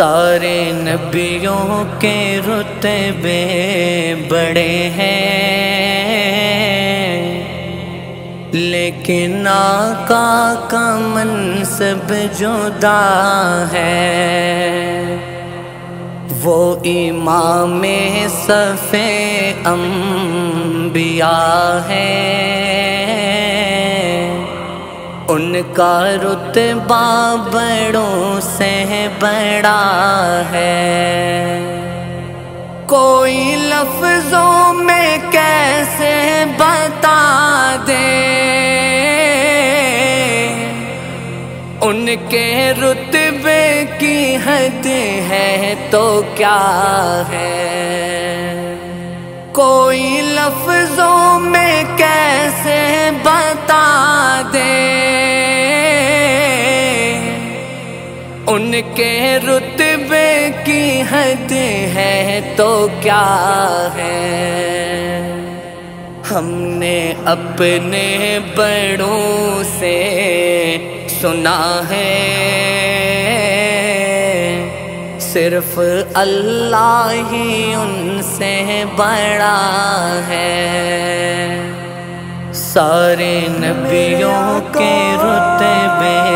सारे नबियों के रुतबे बड़े हैं। लेकिन आका का मनसब जुदा है। वो इमाम सफ़े अम्बिया है। उनका रुतबा बड़ों से बड़ा है। कोई लफ्जों में कैसे बता दे? उनके रुतबे की हद है तो क्या है? कोई लफ्जों में कैसे बता दे? उनके रुतबे की हद है तो क्या है? हमने अपने बड़ों से सुना है। सिर्फ़ अल्लाह ही उनसे बड़ा है। सारे नबियों के रुतबे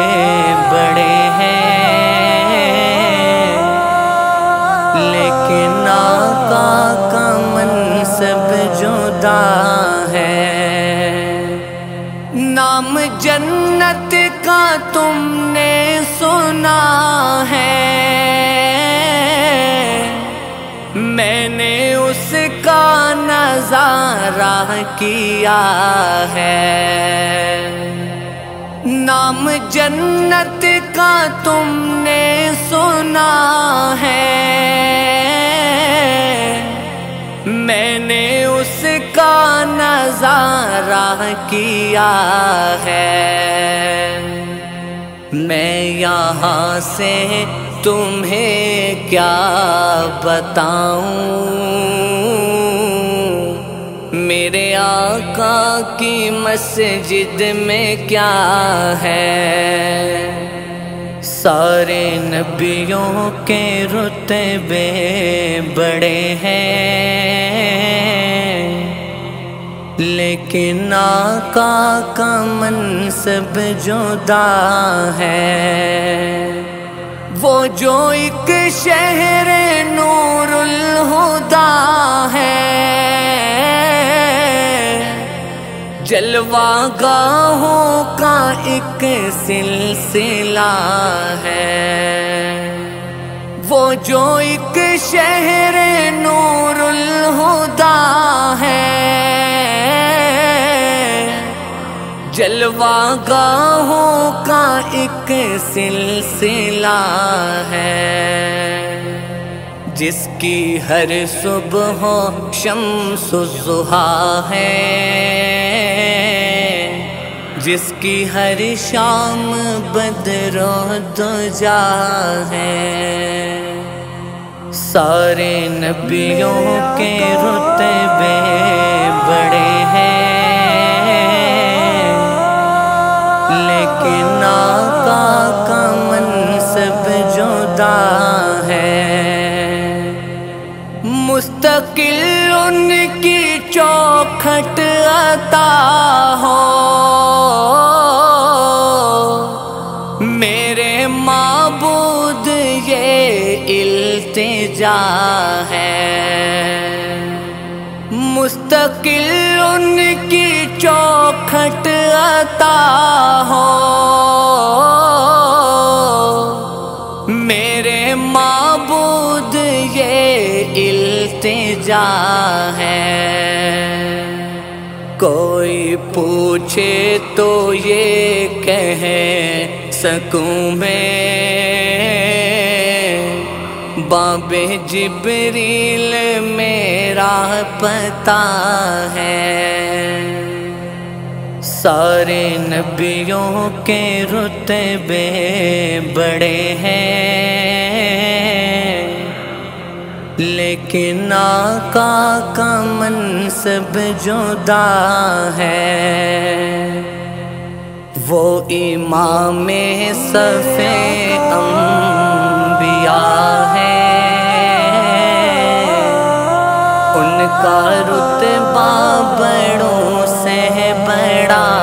जुदा है। नाम जन्नत का तुमने सुना है। मैंने उसका नज़ारा किया है। नाम जन्नत का तुमने सुना है। मैंने उसका नज़ारा किया है। मैं यहाँ से तुम्हें क्या बताऊँ? मेरे आका की मस्जिद में क्या है? सारे नबियों के रुतबे बड़े हैं। लेकिन आका का मनसब जुदा है। वो जो एक शहर नूरुल हुदा है। जलवा गाहों सिलसिला है। वो जो एक शहर नूरुल हुदा है। जलवा गाहों का एक सिलसिला है। जिसकी हर सुबह शमसुजुहा है। जिसकी हर शाम बदरो दुजा है। सारे नबियों के रुतबे बड़े हैं। लेकिन आका का मनसब जुदा है। मुस्तकिल उनकी चौखट अता हो। मेरे माबूद ये इल्तिजा है। मुस्तकिल उनकी चौखट अता हो। माबूद ये इल्तिजा है। कोई पूछे तो ये कह सकूँ मैं। बाबे जिबरील मेरा पता है। सारे नबियों के रुतबे बड़े हैं। लेकिन आका का मन सब जुदा है। वो इमाम सफ़े अंबिया है। उनका रुतबा बड़ों से है बड़ा